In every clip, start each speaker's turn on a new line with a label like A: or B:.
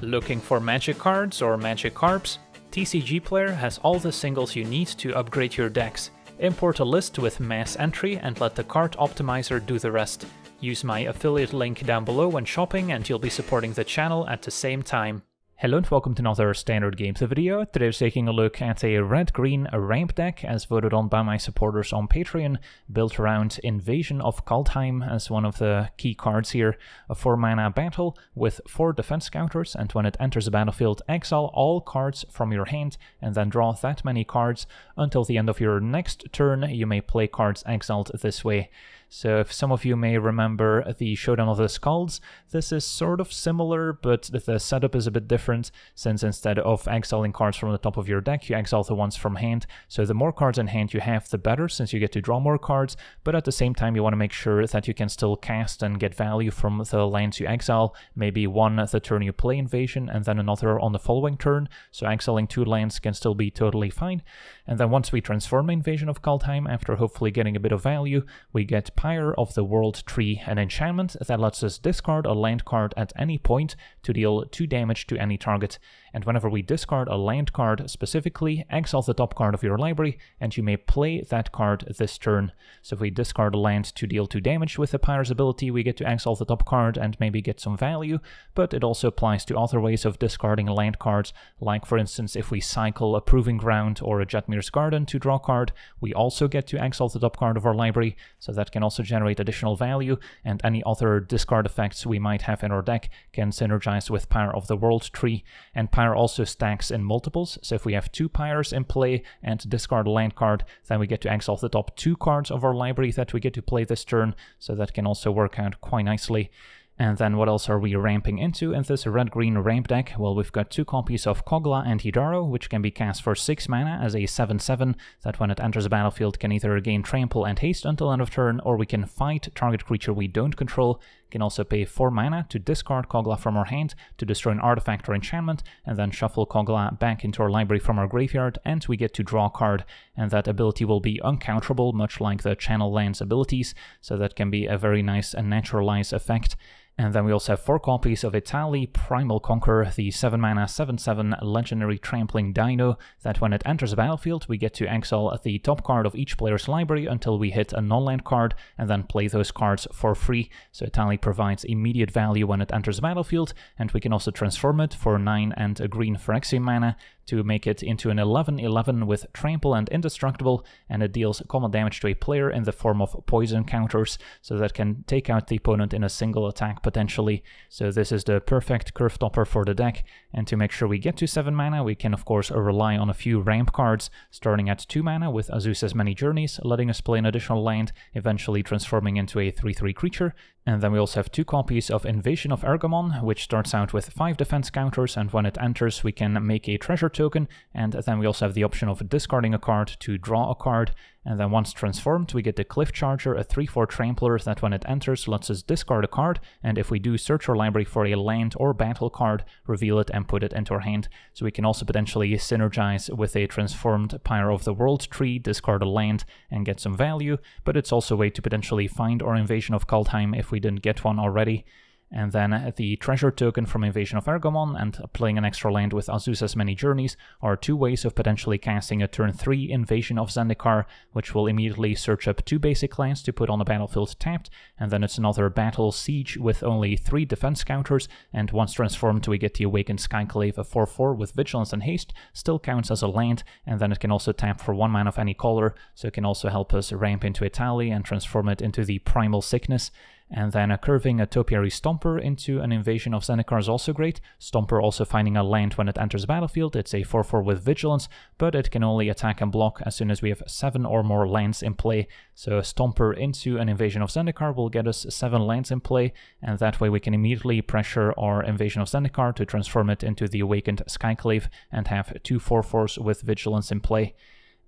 A: Looking for magic cards or magic carps? TCG Player has all the singles you need to upgrade your decks. Import a list with mass entry and let the card optimizer do the rest. Use my affiliate link down below when shopping and you'll be supporting the channel at the same time. Hello and welcome to another Standard Games video. Today we're taking a look at a red-green ramp deck as voted on by my supporters on Patreon, built around Invasion of Kaldheim as one of the key cards here. A 4-mana battle with 4 defense counters and when it enters the battlefield exile all cards from your hand and then draw that many cards until the end of your next turn. You may play cards exiled this way. So if some of you may remember the Showdown of the Skulls, this is sort of similar, but the setup is a bit different, since instead of exiling cards from the top of your deck, you exile the ones from hand. So the more cards in hand you have, the better, since you get to draw more cards, but at the same time you want to make sure that you can still cast and get value from the lands you exile, maybe one the turn you play Invasion, and then another on the following turn, so exiling two lands can still be totally fine. And then once we transform Invasion of Kaldheim, after hopefully getting a bit of value, we get Pyre of the World Tree, an enchantment that lets us discard a land card at any point to deal 2 damage to any target and whenever we discard a land card specifically, exile the top card of your library, and you may play that card this turn. So if we discard a land to deal 2 damage with the Pyre's ability, we get to exile the top card and maybe get some value, but it also applies to other ways of discarding land cards, like for instance if we cycle a Proving Ground or a Jetmir's Garden to draw a card, we also get to exile the top card of our library, so that can also generate additional value, and any other discard effects we might have in our deck can synergize with Pyre of the World tree, and Pyre also stacks in multiples, so if we have two Pyres in play and discard a land card, then we get to exile the top two cards of our library that we get to play this turn, so that can also work out quite nicely. And then what else are we ramping into in this red-green ramp deck? Well, we've got two copies of Kogla and Yidaro, which can be cast for 6 mana as a 7-7, that when it enters the battlefield can either gain trample and haste until end of turn, or we can fight target creature we don't control, can also pay 4 mana to discard Kogla from our hand to destroy an artifact or enchantment, and then shuffle Kogla back into our library from our graveyard, and we get to draw a card, and that ability will be uncounterable, much like the Channel Lands abilities, so that can be a very nice and naturalized effect. And then we also have 4 copies of Etali Primal Conqueror, the 7 mana 7 7 legendary trampling dino, that when it enters the battlefield, we get to exile the top card of each player's library until we hit a non land card, and then play those cards for free. So Etali provides immediate value when it enters the battlefield, and we can also transform it for 9 and a green Phyrexian mana to make it into an 11-11 with trample and indestructible, and it deals combat damage to a player in the form of poison counters, so that can take out the opponent in a single attack potentially. So this is the perfect curve topper for the deck, and to make sure we get to 7 mana, we can of course rely on a few ramp cards, starting at 2 mana with Azusa's Many Journeys, letting us play an additional land, eventually transforming into a 3-3 creature, and then we also have two copies of Invasion of Ergamon, which starts out with 5 defense counters, and when it enters we can make a treasure token, and then we also have the option of discarding a card to draw a card, and then once transformed we get the Cliff Charger, a 3-4 trampler that when it enters lets us discard a card, and if we do search our library for a land or battle card, reveal it and put it into our hand. So we can also potentially synergize with a transformed Pyre of the World tree, discard a land, and get some value, but it's also a way to potentially find our Invasion of Kaldheim if we didn't get one already. And then the treasure token from Invasion of Ergamon and playing an extra land with Azusa's Many Journeys are two ways of potentially casting a turn 3 Invasion of Zendikar, which will immediately search up two basic lands to put on the battlefield tapped, and then it's another battle siege with only 3 defense counters, and once transformed we get the Awakened Skyclave, a 4-4 with Vigilance and Haste, still counts as a land, and then it can also tap for 1 mana of any color, so it can also help us ramp into Etali and transform it into the Primal Sickness, and then a curving a Topiary Stomper into an invasion of Zendikar is also great. Stomper also finding a land when it enters battlefield. It's a 4-4 with Vigilance, but it can only attack and block as soon as we have 7 or more lands in play. So a Stomper into an invasion of Zendikar will get us 7 lands in play, and that way we can immediately pressure our invasion of Zendikar to transform it into the Awakened Skyclave and have two 4-4s with Vigilance in play.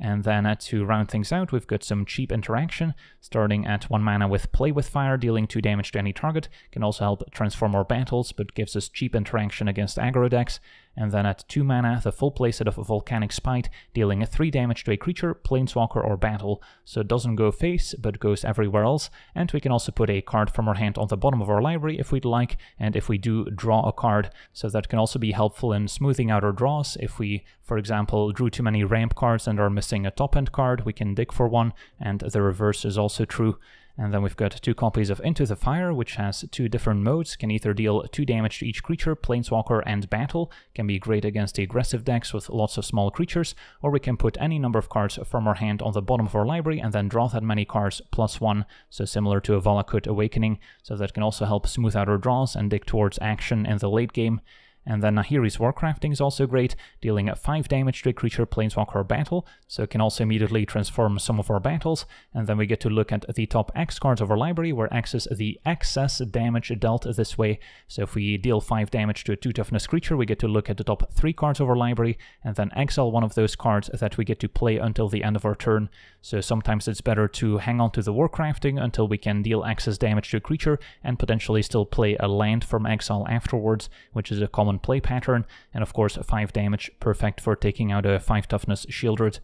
A: And then uh, to round things out, we've got some cheap interaction, starting at 1 mana with Play with Fire, dealing 2 damage to any target. Can also help transform our battles, but gives us cheap interaction against aggro decks. And then at 2 mana, the full playset of a Volcanic Spite, dealing 3 damage to a creature, planeswalker, or battle, so it doesn't go face, but goes everywhere else, and we can also put a card from our hand on the bottom of our library if we'd like, and if we do, draw a card, so that can also be helpful in smoothing out our draws. If we, for example, drew too many ramp cards and are missing a top-end card, we can dig for one, and the reverse is also true. And then we've got two copies of Into the Fire, which has two different modes, can either deal 2 damage to each creature, planeswalker, and battle, can be great against the aggressive decks with lots of small creatures, or we can put any number of cards from our hand on the bottom of our library and then draw that many cards plus one, so similar to a Valakut Awakening, so that can also help smooth out our draws and dig towards action in the late game. And then Nahiri's Warcrafting is also great, dealing 5 damage to a creature, planeswalker, battle, so it can also immediately transform some of our battles. And then we get to look at the top X cards of our library, where X is the excess damage dealt this way. So if we deal 5 damage to a 2 toughness creature, we get to look at the top 3 cards of our library, and then exile one of those cards that we get to play until the end of our turn. So sometimes it's better to hang on to the Warcrafting until we can deal excess damage to a creature, and potentially still play a land from exile afterwards, which is a common play pattern, and of course 5 damage, perfect for taking out a 5 toughness Sheoldred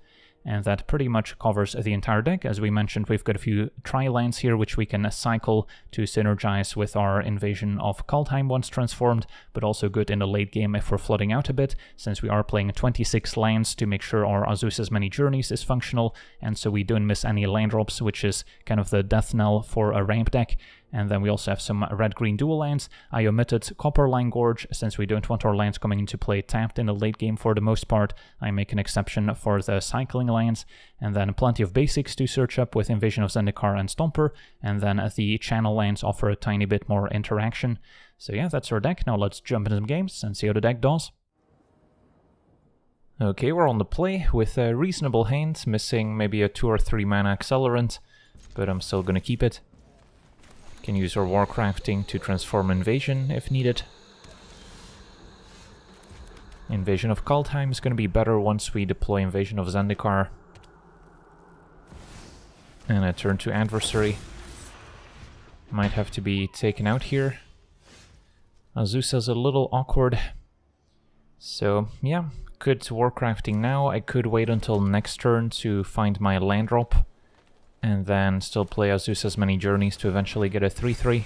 A: and that pretty much covers the entire deck. As we mentioned, we've got a few tri-lands here which we can cycle to synergize with our Invasion of Kaldheim once transformed, but also good in the late game if we're flooding out a bit, since we are playing 26 lands to make sure our Azusa's Many Journeys is functional, and so we don't miss any land drops, which is kind of the death knell for a ramp deck. And then we also have some red-green dual lands. I omitted Copperline Gorge since we don't want our lands coming into play tapped in the late game for the most part. I make an exception for the cycling lands. And then plenty of basics to search up with Invasion of Zendikar and Stomper. And then the channel lands offer a tiny bit more interaction. So yeah, that's our deck. Now let's jump into some games and see how the deck does. Okay, we're on the play with a reasonable hand, missing maybe a 2 or 3 mana accelerant, but I'm still gonna keep it. Can use our Warcrafting to transform Invasion if needed. Invasion of Kaldheim is going to be better once we deploy Invasion of Zendikar. And a turn to Adversary. Might have to be taken out here. Azusa's a little awkward. So, yeah, good Warcrafting now. I could wait until next turn to find my land drop and then still play Azusa's Many Journeys to eventually get a 3-3.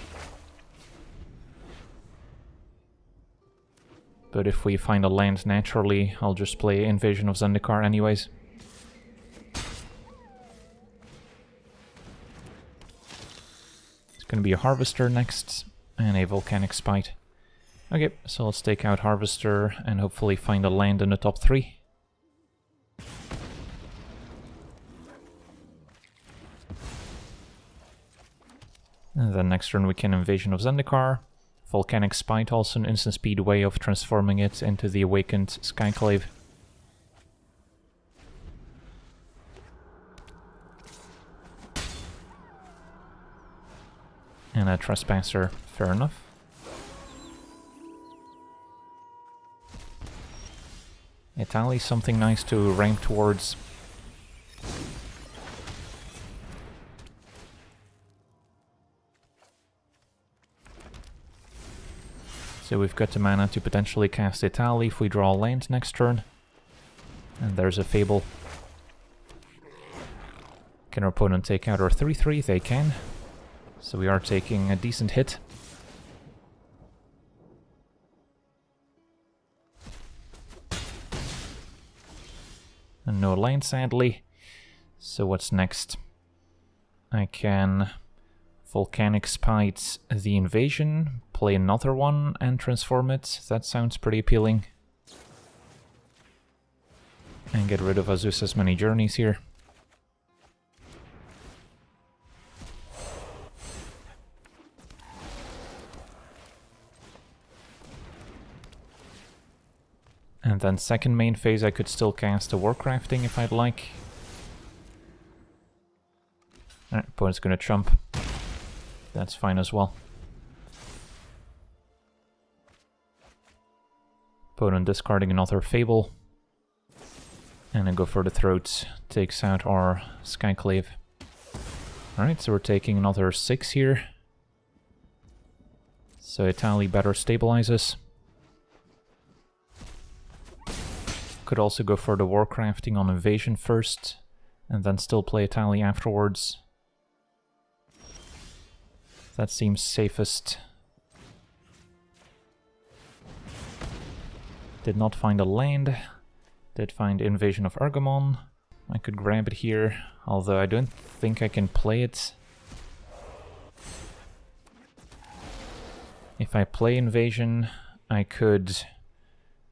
A: But if we find a land naturally, I'll just play Invasion of Zendikar anyways. It's gonna be a Harvester next, and a Volcanic Spite. Okay, so let's take out Harvester and hopefully find a land in the top three. And then next turn we can Invasion of Zendikar. Volcanic Spite, also an instant speed way of transforming it into the Awakened Skyclave. And a Trespasser, fair enough. Etali, something nice to ramp towards. So we've got the mana to potentially cast Etali if we draw land next turn. And there's a Fable. Can our opponent take out our 3-3? They can. So we are taking a decent hit. And no land, sadly. So what's next? I can Volcanic Spite the Invasion, play another one and transform it. That sounds pretty appealing. And get rid of Azusa's Many Journeys here. And then second main phase I could still cast a Warcrafting if I'd like. Alright, opponent's gonna trump. That's fine as well. Opponent discarding another Fable. And then go for the Throat. Takes out our Skyclave. Alright, so we're taking another 6 here. So Etali better stabilizes. Could also go for the Warcrafting on Invasion first, and then still play Etali afterwards. That seems safest. Did not find a land. Did find Invasion of Ergamon. I could grab it here, although I don't think I can play it. If I play Invasion, I could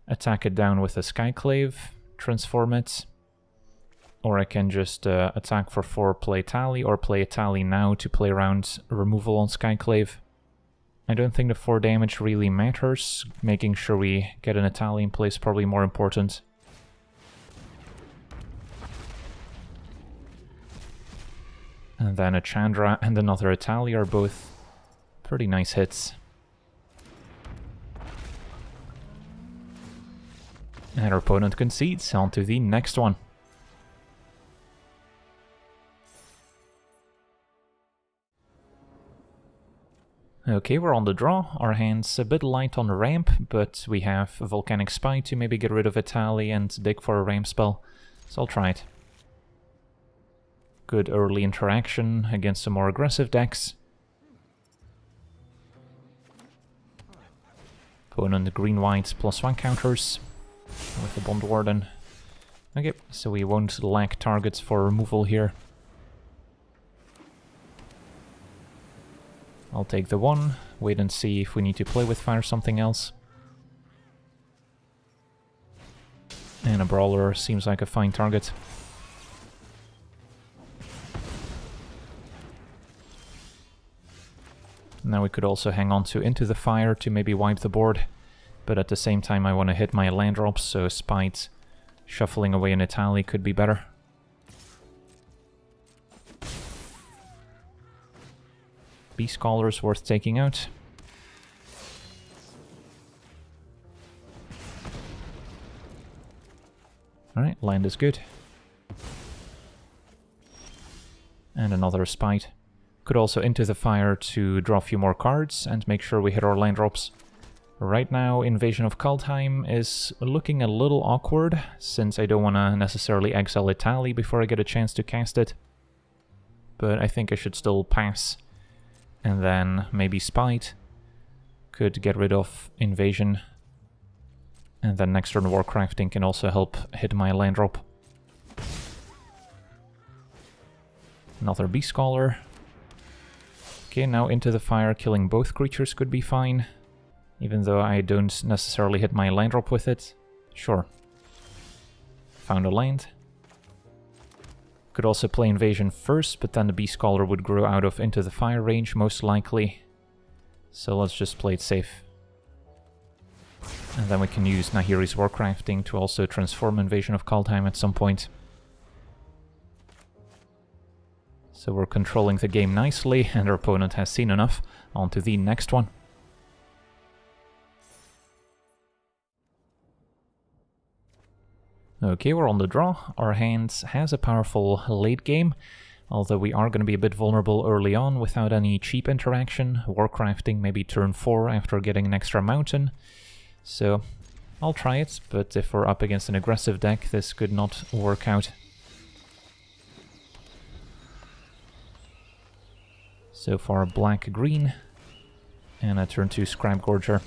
A: attack it down with a Skyclave, transform it, or I can just uh, attack for 4, play Tally, or play Tally now to play around removal on Skyclave. I don't think the 4 damage really matters, making sure we get an Etali in play probably more important. And then a Chandra and another Etali are both pretty nice hits. And our opponent concedes, on to the next one. Okay, we're on the draw. Our hand's a bit light on the ramp, but we have Volcanic Spite to maybe get rid of Etali and dig for a ramp spell, so I'll try it. Good early interaction against some more aggressive decks. Opponent green-white plus one counters with the Bond Warden. Okay, so we won't lack targets for removal here. I'll take the one, wait and see if we need to play with fire something else. And a Brawler seems like a fine target. Now we could also hang on to Into the Fire to maybe wipe the board, but at the same time I want to hit my land drops, so Spite shuffling away in Etali could be better. Beast Scholars worth taking out. Alright, land is good. And another Spite. Could also into the fire to draw a few more cards and make sure we hit our land drops. Right now, Invasion of Kaldheim is looking a little awkward, since I don't want to necessarily exile Etali before I get a chance to cast it. But I think I should still pass. And then maybe Spite could get rid of Invasion. And then next turn Warcrafting can also help hit my land drop. Another Beast Scholar. Okay, now into the fire, killing both creatures could be fine. Even though I don't necessarily hit my land drop with it. Sure. Found a land. Could also play Invasion first, but then the Beast Scholar would grow out of into the fire range, most likely. So let's just play it safe. And then we can use Nahiri's Warcrafting to also transform Invasion of Kaldheim at some point. So we're controlling the game nicely, and our opponent has seen enough. On to the next one. Okay, we're on the draw. Our hand has a powerful late game, although we are going to be a bit vulnerable early on without any cheap interaction. Warcrafting maybe turn 4 after getting an extra mountain. So I'll try it, but if we're up against an aggressive deck, this could not work out. So far black-green, and a turn 2 Scrap Gorger.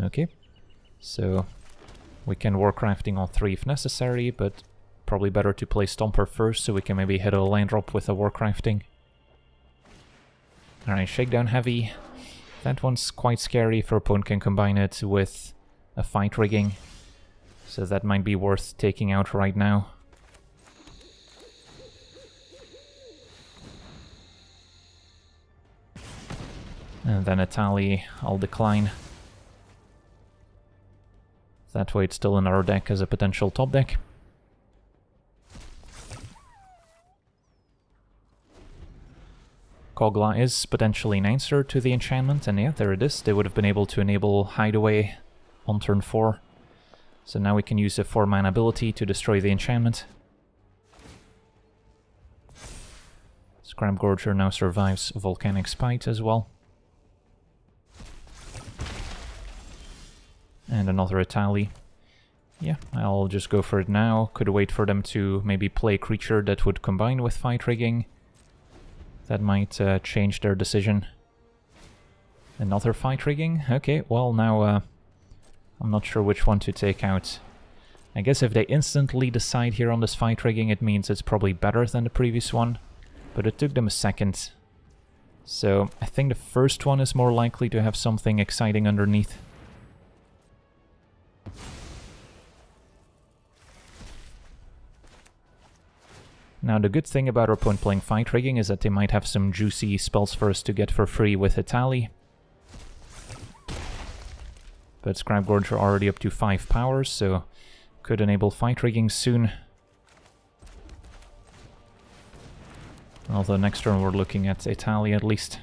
A: Okay, so we can Warcrafting on 3 if necessary, but probably better to play Stomper first so we can maybe hit a land drop with a Warcrafting. Alright, Shakedown Heavy. That one's quite scary if our opponent can combine it with a Fight Rigging. So that might be worth taking out right now. And then Etali, I'll decline. That way it's still in our deck as a potential top deck. Kogla is potentially an answer to the enchantment, and yeah, there it is. They would have been able to enable Hideaway on turn 4. So now we can use a 4-mana ability to destroy the enchantment. Scrap Gorger now survives Volcanic Spite as well. And another Etali. Yeah, I'll just go for it now. Could wait for them to maybe play a creature that would combine with Fight Rigging. That might uh, change their decision. Another Fight Rigging? Okay, well now uh, I'm not sure which one to take out. I guess if they instantly decide here on this Fight Rigging, it means it's probably better than the previous one. But it took them a second. So I think the first one is more likely to have something exciting underneath. Now the good thing about our opponent playing Fight Rigging is that they might have some juicy spells for us to get for free with Etali. But Scrap Gorge are already up to 5 powers, so could enable Fight Rigging soon. Although next turn we're looking at Etali at least.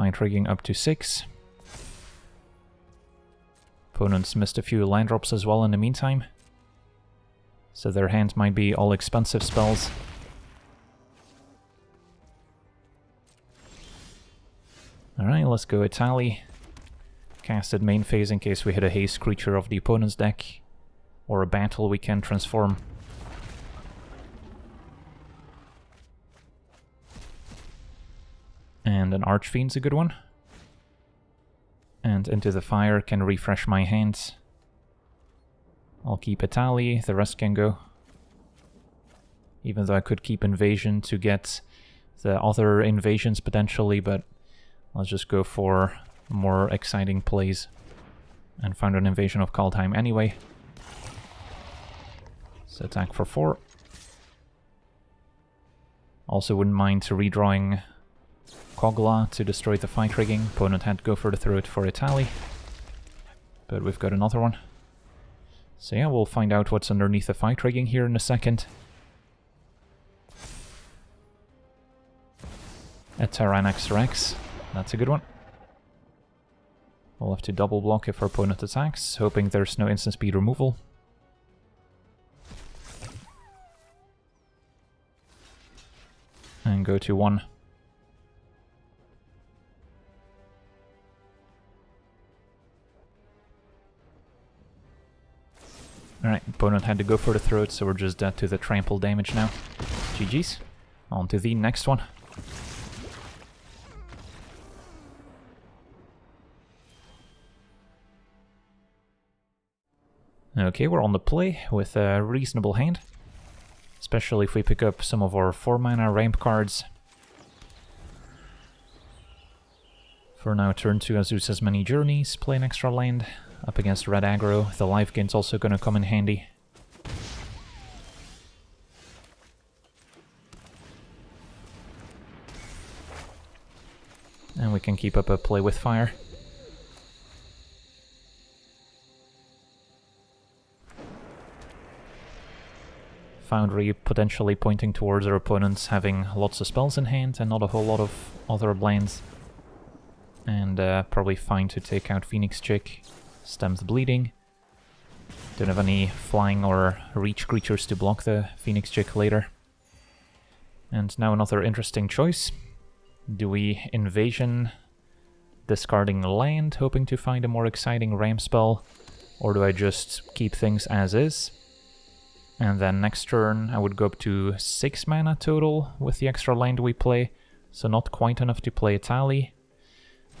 A: Fight Rigging up to 6. Opponents missed a few land drops as well in the meantime. So their hand might be all expensive spells. Alright, let's go Etali. Cast at main phase in case we hit a haste creature of the opponent's deck. Or a battle we can transform. And an Archfiend's a good one and into the fire can refresh my hands. I'll keep Etali, the rest can go. Even though I could keep Invasion to get the other invasions potentially, but let's just go for more exciting plays. And find an invasion of Kaldheim anyway. So attack for 4. Also wouldn't mind to redrawing Kogla to destroy the fight rigging. Opponent had to go for the throat for a tally. But we've got another one. So yeah, we'll find out what's underneath the fight rigging here in a second. A Tyrranax Rex. That's a good one. We'll have to double block if our opponent attacks, hoping there's no instant speed removal. And go to one. Alright, opponent had to go for the throat, so we're just dead to the trample damage now. GG's. On to the next one. Okay, we're on the play with a reasonable hand. Especially if we pick up some of our 4 mana ramp cards. For now, turn 2 Azusa's Many Journeys, play an extra land, up against red aggro. The life gain's also going to come in handy. And we can keep up a play with fire. Foundry potentially pointing towards our opponents having lots of spells in hand and not a whole lot of other blinds. And uh, probably fine to take out Phoenix Chick. Stems bleeding. Don't have any flying or reach creatures to block the Phoenix Chick later. And now another interesting choice. Do we Invasion discarding land, hoping to find a more exciting ram spell? Or do I just keep things as is? And then next turn I would go up to 6 mana total with the extra land we play, so not quite enough to play Etali.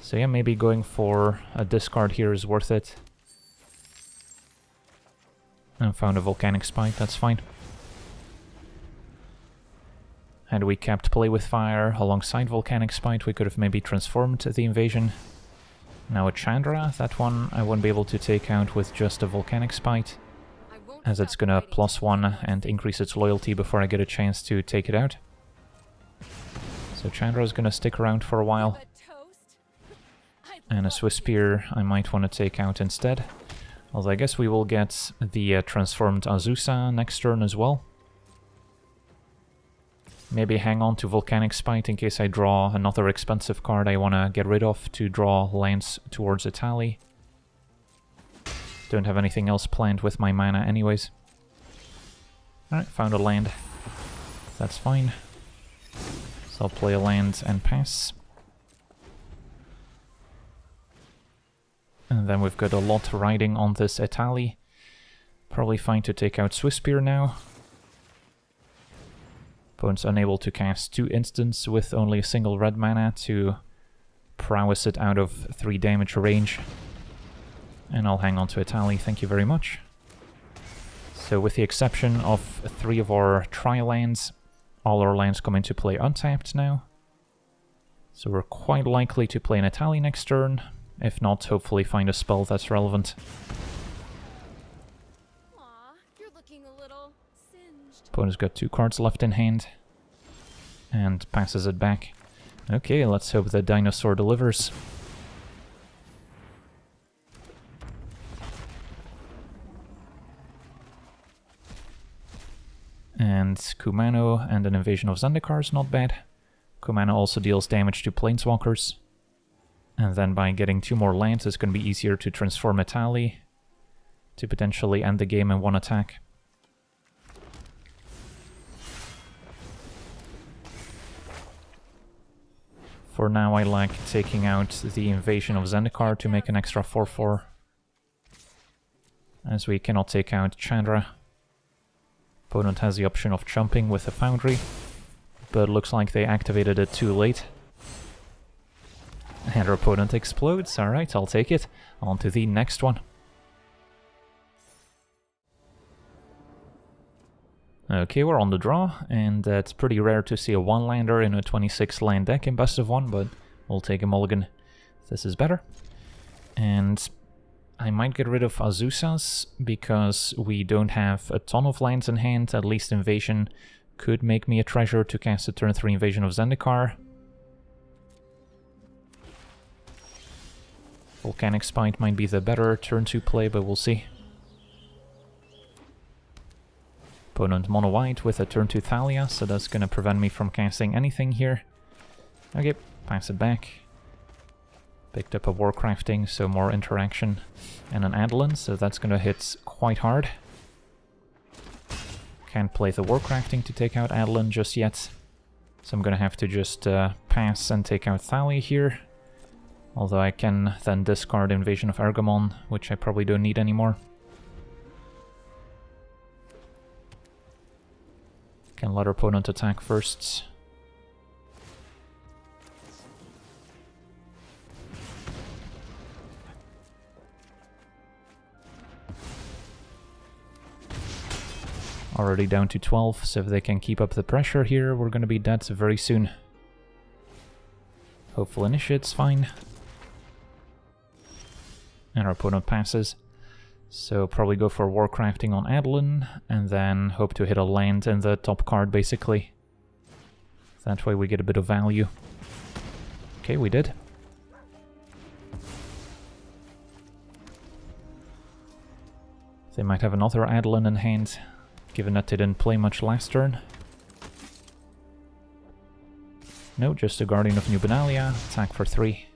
A: So yeah, maybe going for a discard here is worth it. And found a Volcanic Spite, that's fine. Had we kept Play with Fire alongside Volcanic Spite, we could have maybe transformed the invasion. Now a Chandra, that one I won't be able to take out with just a Volcanic Spite, as it's gonna plus one and increase its loyalty before I get a chance to take it out. So Chandra is gonna stick around for a while. And a Swiftspear I might want to take out instead. Although I guess we will get the uh, transformed Azusa next turn as well. Maybe hang on to Volcanic Spite in case I draw another expensive card I want to get rid of to draw lands towards Etali. Don't have anything else planned with my mana anyways. Alright, found a land. That's fine. So I'll play a land and pass. And then we've got a lot riding on this Etali. Probably fine to take out Swiftspear now. Opponent's unable to cast two instants with only a single red mana to prowess it out of 3 damage range. And I'll hang on to Etali, thank you very much. So with the exception of three of our tri-lands, all our lands come into play untapped now. So we're quite likely to play an Etali next turn. If not, hopefully find a spell that's relevant. Opponent's got two cards left in hand. And passes it back. Okay, let's hope the dinosaur delivers. And Kumano and an invasion of Zendikar is not bad. Kumano also deals damage to planeswalkers. And then by getting two more lands, it's going to be easier to transform Etali to potentially end the game in one attack. For now I like taking out the invasion of Zendikar to make an extra 4-4. As we cannot take out Chandra. Opponent has the option of jumping with the Foundry, but looks like they activated it too late. And our opponent explodes, alright, I'll take it. On to the next one. Okay, we're on the draw, and uh, it's pretty rare to see a one-lander in a 26-land deck in best of one, but we'll take a mulligan. This is better. And I might get rid of Azusa's, because we don't have a ton of lands in hand, at least Invasion could make me a treasure to cast a turn 3 Invasion of Zendikar. Volcanic Spite might be the better turn to play, but we'll see. Opponent mono white with a turn to Thalia, so that's gonna prevent me from casting anything here. Okay, pass it back. Picked up a Warcrafting, so more interaction. And an Adeline, so that's gonna hit quite hard. Can't play the Warcrafting to take out Adeline just yet. So I'm gonna have to just uh, pass and take out Thalia here. Although I can then discard Invasion of Ergamon, which I probably don't need anymore. Can let our opponent attack first. Already down to 12, so if they can keep up the pressure here, we're gonna be dead very soon. Hopeful initiate's fine. And our opponent passes. So probably go for Warcrafting on Adeline, and then hope to hit a land in the top card, basically. That way we get a bit of value. Okay, we did. They might have another Adeline in hand, given that they didn't play much last turn. No, just a Guardian of New Benalia, attack for three.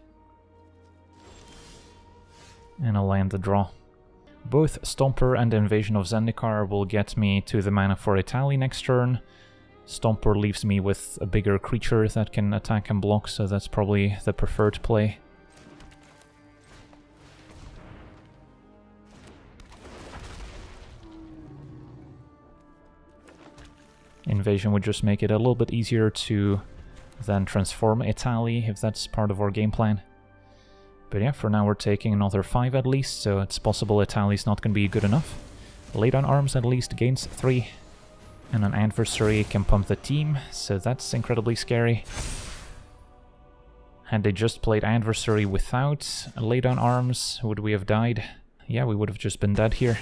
A: And I'll land the draw. Both Stomper and Invasion of Zendikar will get me to the mana for Etali next turn. Stomper leaves me with a bigger creature that can attack and block, so that's probably the preferred play. Invasion would just make it a little bit easier to then transform Etali, if that's part of our game plan. But yeah, for now we're taking another 5 at least, so it's possible Etali's not going to be good enough. Lay down arms at least gains 3. And an adversary can pump the team, so that's incredibly scary. Had they just played adversary without lay down arms, would we have died? Yeah, we would have just been dead here.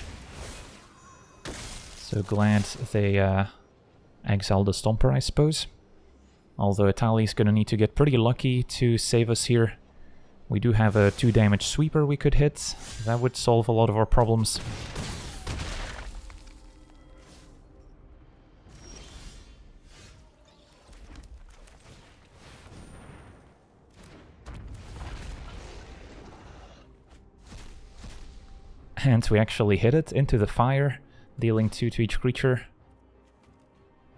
A: So glad they uh, exiled the Stomper, I suppose. Although Etali's gonna need to get pretty lucky to save us here. We do have a 2 damage sweeper we could hit. That would solve a lot of our problems. And we actually hit it into the fire, dealing 2 to each creature.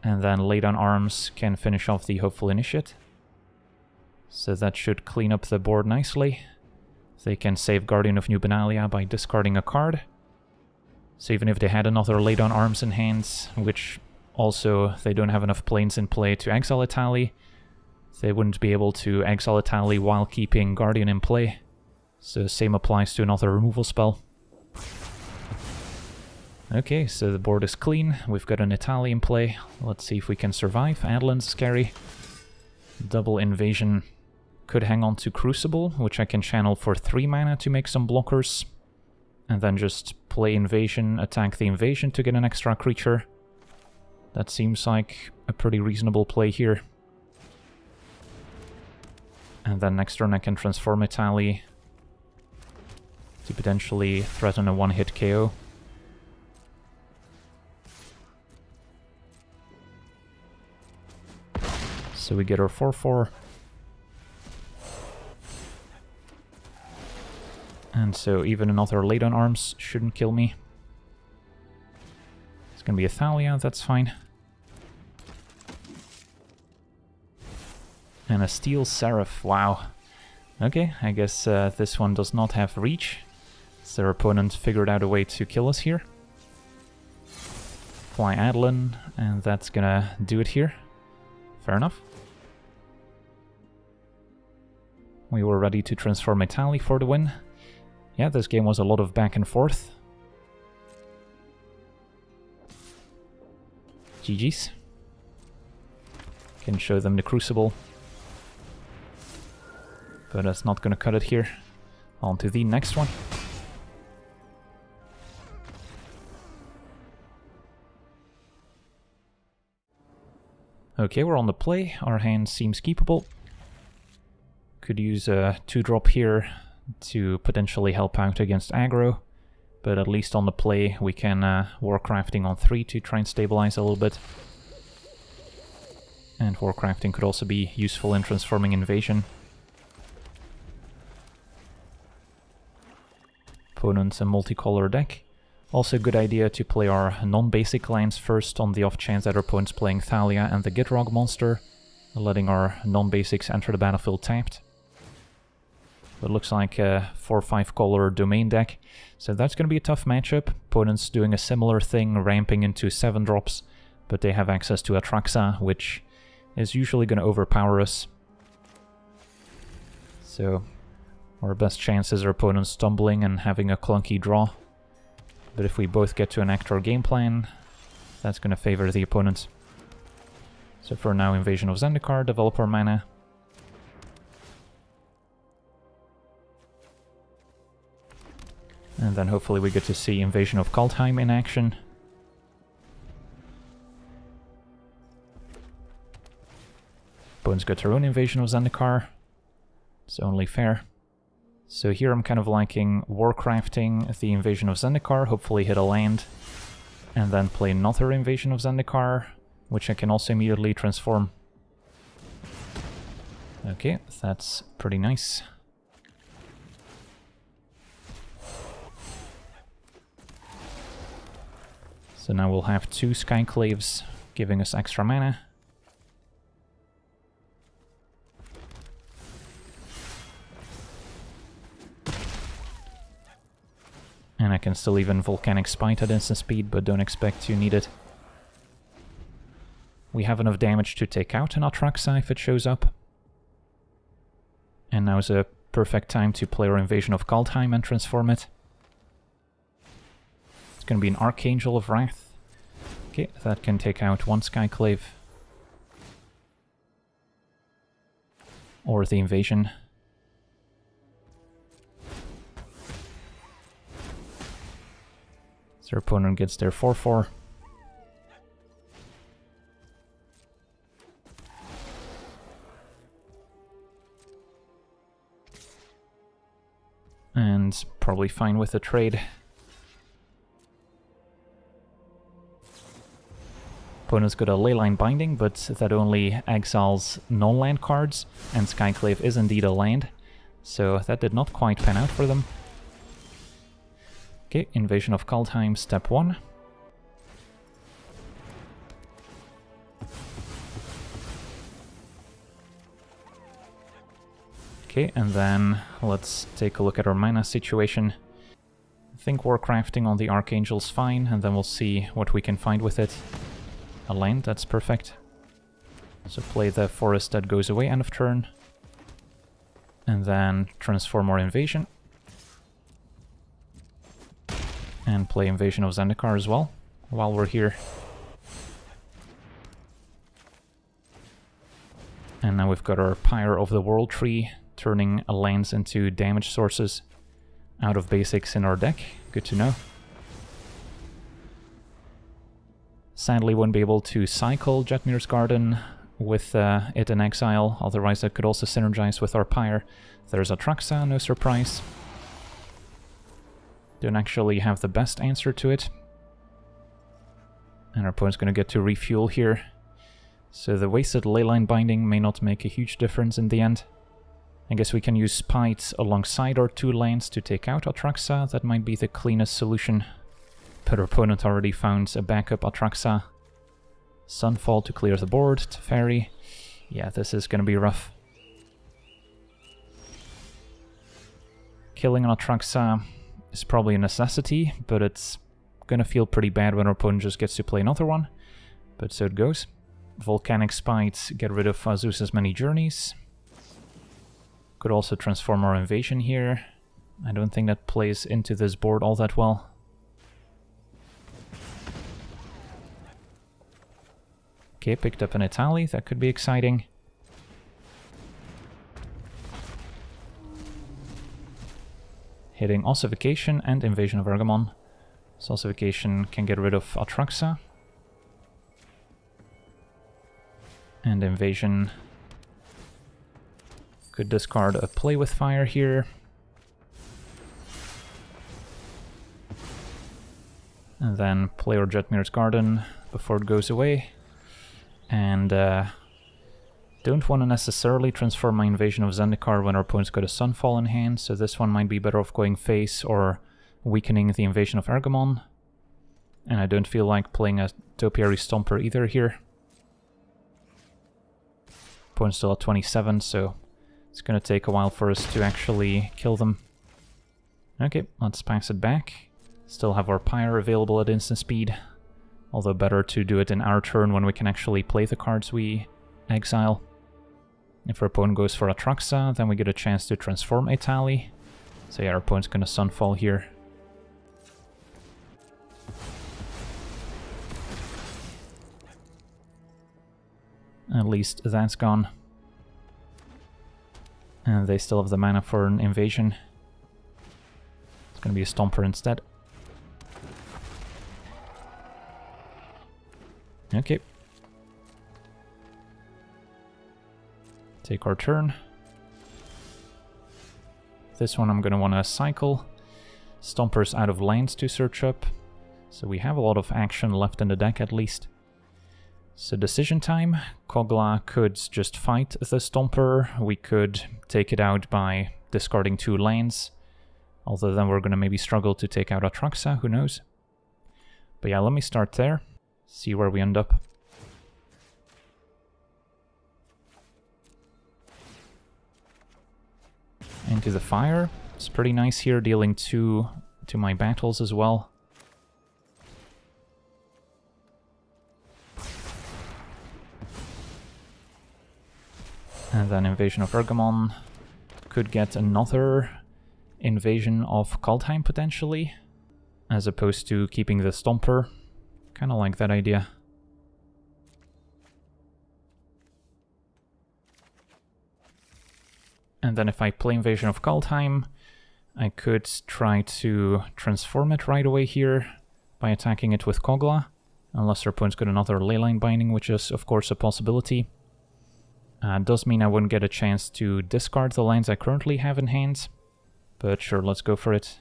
A: And then lay down arms can finish off the hopeful initiate. So that should clean up the board nicely. They can save Guardian of New Benalia by discarding a card. So even if they had another lay down arms in hands, which also they don't have enough planes in play to exile Etali, they wouldn't be able to exile Etali while keeping Guardian in play. So same applies to another removal spell. Okay, so the board is clean. We've got an Etali in play. Let's see if we can survive. Adeline's scary. Double invasion could hang on to Crucible, which I can channel for 3 mana to make some blockers. And then just play Invasion, attack the Invasion to get an extra creature. That seems like a pretty reasonable play here. And then next turn I can transform Etali to potentially threaten a one-hit KO. So we get our 4-4. And so even another lay down arms shouldn't kill me. It's gonna be a Thalia, that's fine. And a Steel Seraph, wow. Okay, I guess uh, this one does not have reach. So their opponent figured out a way to kill us here. Fly Adeline, and that's gonna do it here. Fair enough. We were ready to transform Etali for the win. Yeah, this game was a lot of back and forth. GG's. Can show them the Crucible. But that's not gonna cut it here. On to the next one. Okay, we're on the play. Our hand seems keepable. Could use a 2-drop here to potentially help out against aggro, but at least on the play we can uh, Warcrafting on 3 to try and stabilize a little bit. And Warcrafting could also be useful in transforming Invasion. Opponent's a multicolor deck. Also a good idea to play our non-basic lands first on the off chance that our opponent's playing Thalia and the Gitrog monster, letting our non-basics enter the battlefield tapped. But looks like a 4-5 color domain deck. So that's going to be a tough matchup. Opponents doing a similar thing, ramping into 7 drops, but they have access to Atraxa, which is usually going to overpower us. So our best chances are opponents stumbling and having a clunky draw. But if we both get to enact our game plan, that's going to favor the opponent. So for now, Invasion of Zendikar, develop our mana, And then hopefully we get to see Invasion of Kaldheim in action. Bones got her own Invasion of Zendikar. It's only fair. So here I'm kind of liking Warcrafting the Invasion of Zendikar, hopefully hit a land, and then play another Invasion of Zendikar, which I can also immediately transform. Okay, that's pretty nice. So now we'll have two Skyclaves giving us extra mana. And I can still even Volcanic Spite at instant speed, but don't expect to need it. We have enough damage to take out an Atraxa if it shows up. And now is a perfect time to play our Invasion of Kaldheim and transform it. It's going to be an Archangel of Wrath. Okay, that can take out one Skyclave. Or the Invasion. So their opponent gets their 4-4. And probably fine with the trade. Opponent's got a Leyline Binding, but that only exiles non-land cards, and Skyclave is indeed a land, so that did not quite pan out for them. Okay, Invasion of Kaldheim, step 1. Okay, and then let's take a look at our mana situation. I think Warcrafting on the Archangel's fine, and then we'll see what we can find with it. A land, that's perfect. So play the forest that goes away end of turn. And then transform our invasion. And play Invasion of Zendikar as well, while we're here. And now we've got our Pyre of the World tree, turning lands into damage sources out of basics in our deck. Good to know. Sadly won't be able to cycle Jetmir's Garden with uh, it in exile, otherwise that could also synergize with our Pyre. There's Atraxa, no surprise. Don't actually have the best answer to it. And our opponent's gonna get to refuel here. So the wasted leyline binding may not make a huge difference in the end. I guess we can use Spite alongside our two lands to take out Atraxa. That might be the cleanest solution. But our opponent already found a backup Atraxa. Sunfall to clear the board, Teferi. Yeah, this is gonna be rough. Killing an Atraxa is probably a necessity, but it's gonna feel pretty bad when our opponent just gets to play another one. But so it goes. Volcanic Spite, get rid of Azusa's many journeys. Could also transform our invasion here. I don't think that plays into this board all that well. Okay, picked up an Etali, that could be exciting. Hitting Ossification and Invasion of Ergamon. So Ossification can get rid of Atraxa. and invasion. Could discard a play with fire here. And then play our Jetmir's Garden before it goes away. And uh, don't want to necessarily transform my Invasion of Zendikar when our opponent's got a Sunfall in hand, so this one might be better off going face or weakening the Invasion of Ergamon. And I don't feel like playing a Topiary Stomper either here. Opponent's still at 27, so it's going to take a while for us to actually kill them. Okay, let's pass it back. Still have our Pyre available at instant speed, although better to do it in our turn when we can actually play the cards we exile. If our opponent goes for Atraxa, then we get a chance to transform Etali. So yeah, our opponent's gonna Sunfall here. At least that's gone. And they still have the mana for an invasion. It's gonna be a Stomper instead. Okay. Take our turn. This one I'm gonna wanna cycle. Stompers out of lands to search up. So we have a lot of action left in the deck at least. So decision time. Kogla could just fight the Stomper. We could take it out by discarding two lands. Although then we're going to maybe struggle to take out Atraxa, who knows. But yeah, let me start there. See where we end up. Into the fire. It's pretty nice here, dealing two to my battles as well. And then Invasion of Ergamon could get another invasion of Kaldheim potentially, as opposed to keeping the Stomper. Kind of like that idea. And then if I play Invasion of Kaldheim, I could try to transform it right away here by attacking it with Kogla, unless their opponent's got another Leyline Binding, which is of course a possibility. Uh, does mean I wouldn't get a chance to discard the lands I currently have in hand, but sure, let's go for it.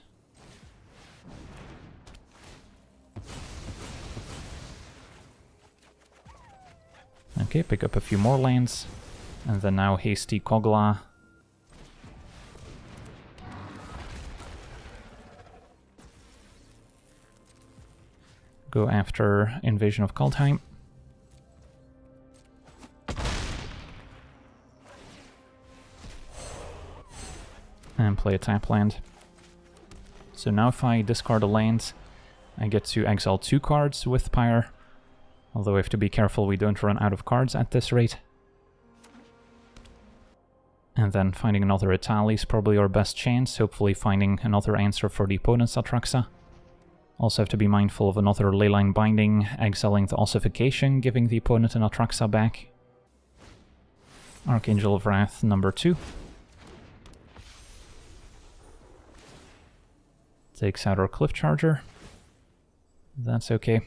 A: Okay, pick up a few more lands, and then now Hasty Kogla. Go after Invasion of Kaldheim. And play a tap land. So now if I discard a land, I get to exile two cards with Pyre. Although we have to be careful we don't run out of cards at this rate. And then finding another Etali is probably our best chance, hopefully finding another answer for the opponent's Atraxa. Also have to be mindful of another Leyline Binding, exiling the Ossification, giving the opponent an Atraxa back. Archangel of Wrath number 2. Takes out our Cliff Charger. That's okay.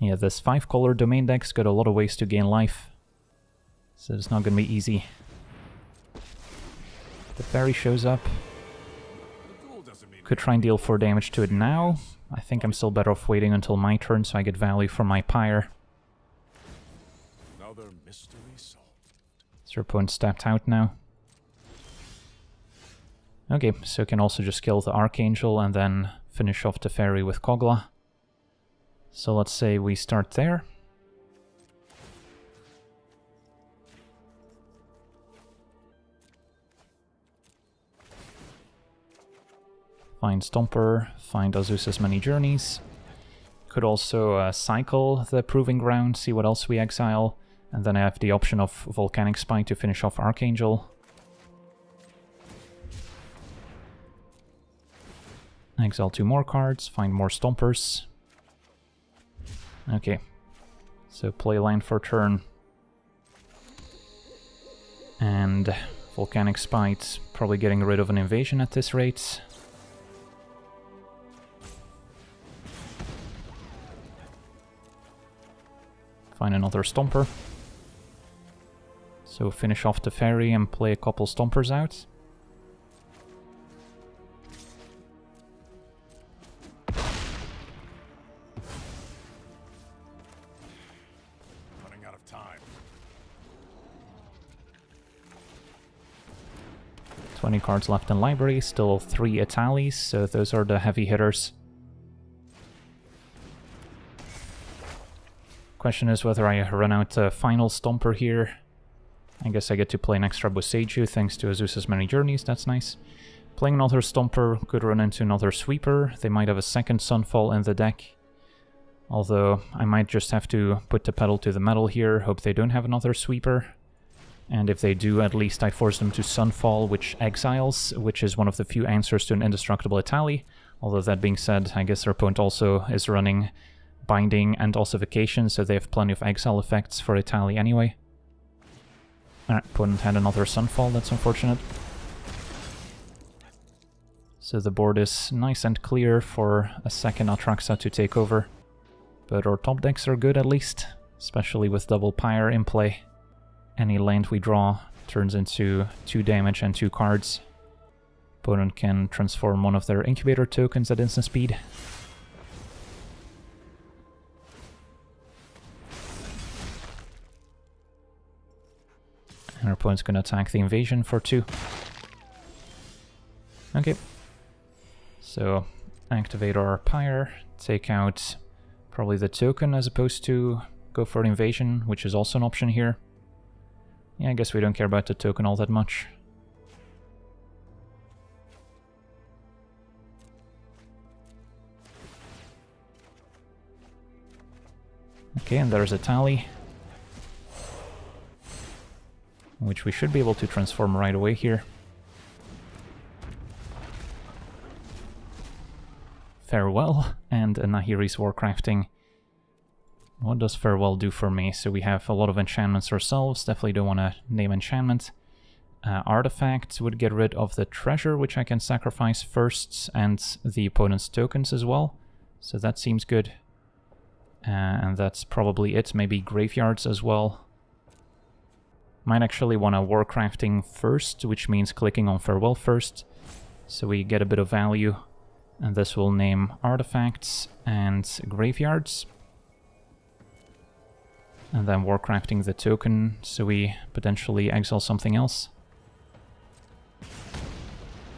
A: Yeah, this 5-color domain deck's got a lot of ways to gain life. So it's not gonna be easy. The fairy shows up. Could try and deal 4 damage to it now. I think I'm still better off waiting until my turn so I get value from my pyre. Another mystery solved. Is opponent stepped out now? Okay, so can also just kill the Archangel and then finish off the fairy with Kogla. So let's say we start there. Find Stomper, find Azusa's Many Journeys. Could also uh, cycle the Proving Ground, see what else we exile. And then I have the option of Volcanic Spite to finish off Archangel. Exile two more cards, find more Stompers. Okay. So play land for turn. And Volcanic Spite, probably getting rid of an invasion at this rate. Find another Stomper. So finish off the Fairy and play a couple Stompers out. 20 cards left in library, still 3 Etalis, so those are the heavy hitters. Question is whether I run out a final Stomper here. I guess I get to play an extra Boseiju thanks to Azusa's Many Journeys, that's nice. Playing another Stomper could run into another Sweeper, they might have a second Sunfall in the deck. Although I might just have to put the pedal to the metal here, hope they don't have another Sweeper. And if they do, at least I force them to Sunfall, which exiles, which is one of the few answers to an indestructible Etali. Although that being said, I guess their opponent also is running Binding and Ossification, so they have plenty of exile effects for Etali anyway. Alright, opponent had another Sunfall, that's unfortunate. So the board is nice and clear for a second Atraxa to take over. But our top decks are good at least, especially with double Pyre in play any land we draw turns into 2 damage and 2 cards. Opponent can transform one of their incubator tokens at instant speed. And our opponent's gonna attack the invasion for 2. Okay. So, activate our Pyre, take out probably the token as opposed to go for an invasion, which is also an option here. Yeah, I guess we don't care about the token all that much. Okay, and there's Etali. Which we should be able to transform right away here. Farewell, and a Nahiri's Warcrafting. What does Farewell do for me? So we have a lot of enchantments ourselves, definitely don't want to name enchantment. Uh, artifacts would get rid of the treasure, which I can sacrifice first, and the opponent's tokens as well. So that seems good. Uh, and that's probably it, maybe graveyards as well. Might actually want a Warcrafting first, which means clicking on Farewell first. So we get a bit of value. And this will name artifacts and graveyards and then warcrafting the token so we potentially exile something else.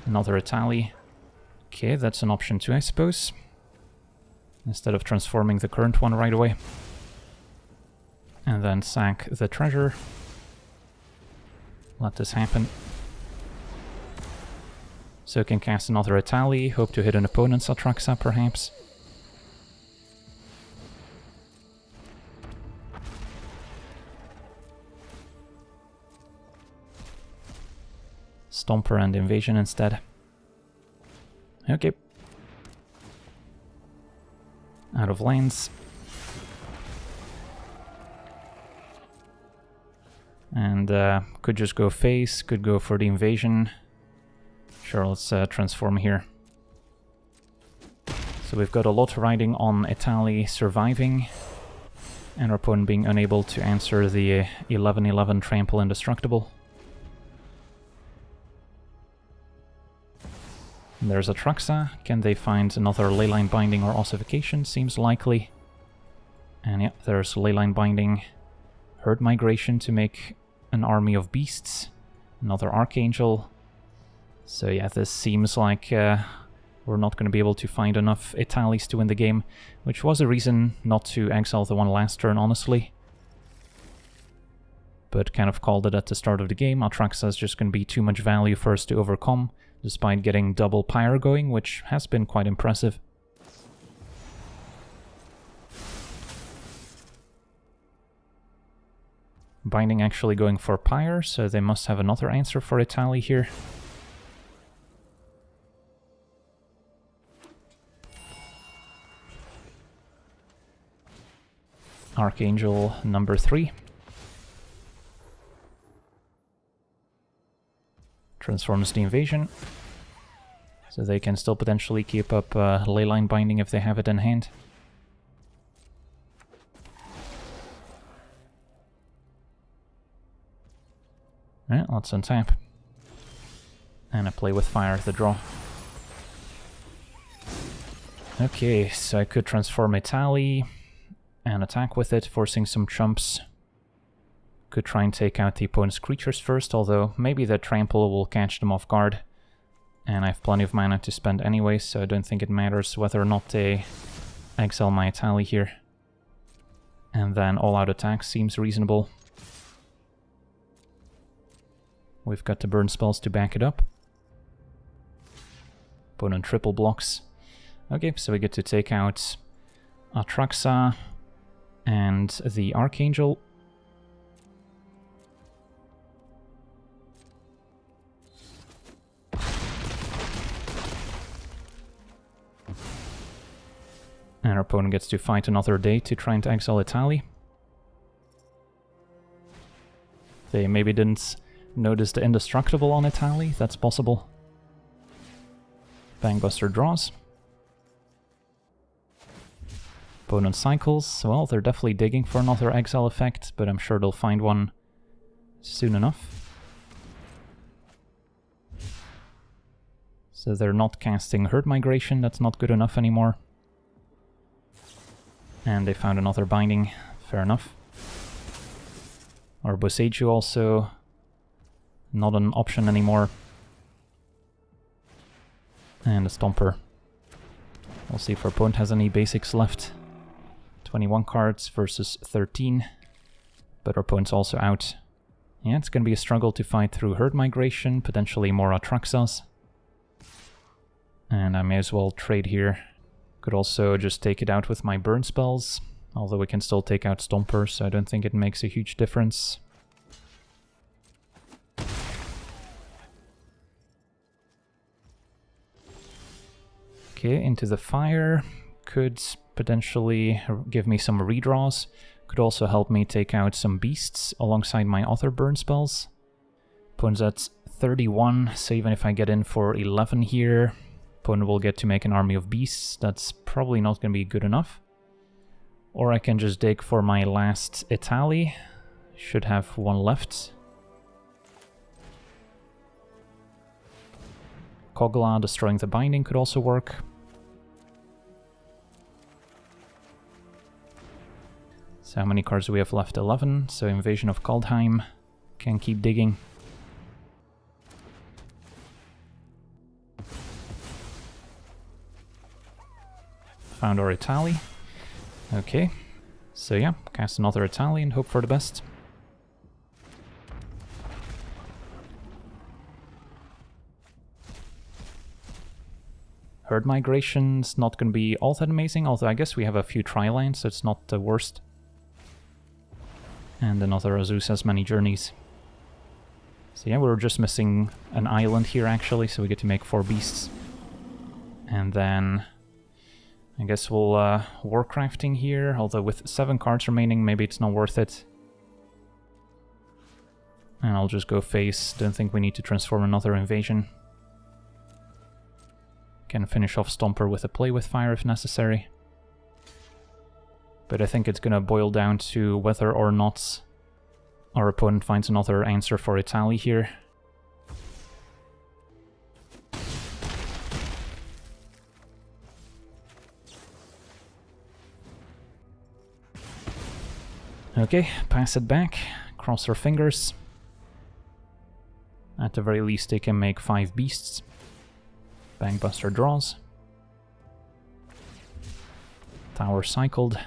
A: Another Etali. Okay, that's an option too, I suppose. Instead of transforming the current one right away. And then sack the treasure. Let this happen. So can cast another Etali, hope to hit an opponent's Atraxa perhaps. Stomper and Invasion instead. Okay. Out of lanes. And uh, could just go face, could go for the invasion. Sure, let's uh, transform here. So we've got a lot riding on Etali surviving, and our opponent being unable to answer the 11-11 uh, Trample Indestructible. There's Atraxa. Can they find another Leyline Binding or Ossification? Seems likely. And yeah, there's Leyline Binding. Herd Migration to make an army of beasts. Another Archangel. So yeah, this seems like uh, we're not going to be able to find enough Etalis to win the game, which was a reason not to exile the one last turn, honestly. But kind of called it at the start of the game. Atraxa is just going to be too much value for us to overcome, despite getting double Pyre going, which has been quite impressive. Binding actually going for Pyre, so they must have another answer for Etali here. Archangel number 3. Transforms the invasion. So they can still potentially keep up uh, Leyline Binding if they have it in hand. Alright, let's untap. And I play with fire at the draw. Okay, so I could transform Etali and attack with it, forcing some chumps. Could try and take out the opponent's creatures first, although maybe the trample will catch them off guard. And I have plenty of mana to spend anyway, so I don't think it matters whether or not they exile my Etali here. And then all-out attack seems reasonable. We've got the burn spells to back it up. Opponent triple blocks. Okay, so we get to take out Atraxa, and the Archangel. And our opponent gets to fight another day to try and exile Etali. They maybe didn't notice the indestructible on Etali, that's possible. Bankbuster draws. Opponent cycles, well, they're definitely digging for another exile effect, but I'm sure they'll find one soon enough. So they're not casting Herd Migration, that's not good enough anymore. And they found another binding, fair enough. Or Boseiju also, not an option anymore. And a Stomper. We'll see if our opponent has any basics left. 21 cards versus 13. But our opponent's also out. Yeah, it's going to be a struggle to fight through herd migration, potentially more Atraxas. And I may as well trade here. Could also just take it out with my burn spells, although we can still take out Stomper, so I don't think it makes a huge difference. Okay, into the fire. Could potentially give me some redraws. Could also help me take out some beasts alongside my other burn spells. Opponent's at 31, so even if I get in for 11 here, opponent will get to make an army of beasts. That's probably not going to be good enough. Or I can just dig for my last Etali. Should have one left. Kogla destroying the binding could also work. So how many cards do we have left? 11. So Invasion of Kaldheim. Can keep digging. Found our Etali. Okay. So yeah, cast another Italian, hope for the best. Herd migration's not going to be all that amazing, although I guess we have a few tri-lands, so it's not the worst. And another Azusa's Many Journeys. So yeah, we're just missing an island here actually, so we get to make four beasts. And then I guess we'll uh, warcrafting here, although with seven cards remaining, maybe it's not worth it. And I'll just go face, don't think we need to transform another invasion. Can finish off Stomper with a play with fire if necessary. But I think it's gonna boil down to whether or not our opponent finds another answer for Etali here. Okay, pass it back, cross our fingers. At the very least they can make five beasts. Bankbuster draws. Tower cycled.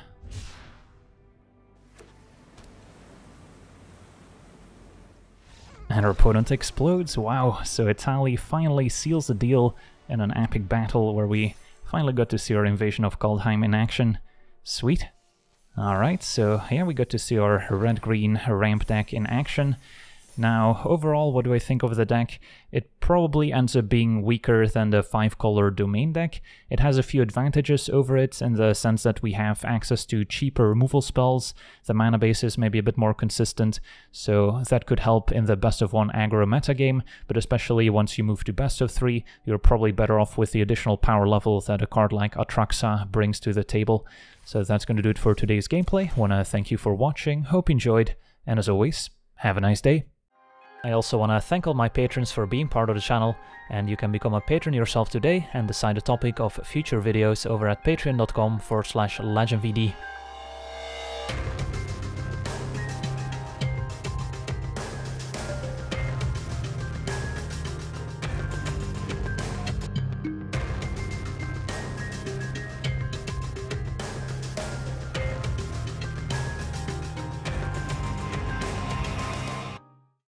A: And our opponent explodes, wow, so Etali finally seals the deal in an epic battle where we finally got to see our invasion of Kaldheim in action. Sweet. Alright, so here we got to see our red-green ramp deck in action. Now, overall, what do I think of the deck? It probably ends up being weaker than the 5-color domain deck. It has a few advantages over it in the sense that we have access to cheaper removal spells, the mana base is maybe a bit more consistent, so that could help in the best of one aggro metagame, but especially once you move to best of three, you're probably better off with the additional power level that a card like Atraxa brings to the table. So that's going to do it for today's gameplay. Want to thank you for watching, hope you enjoyed, and as always, have a nice day. I also want to thank all my patrons for being part of the channel, and you can become a patron yourself today and decide the topic of future videos over at patreon.com forward slash LegenVD.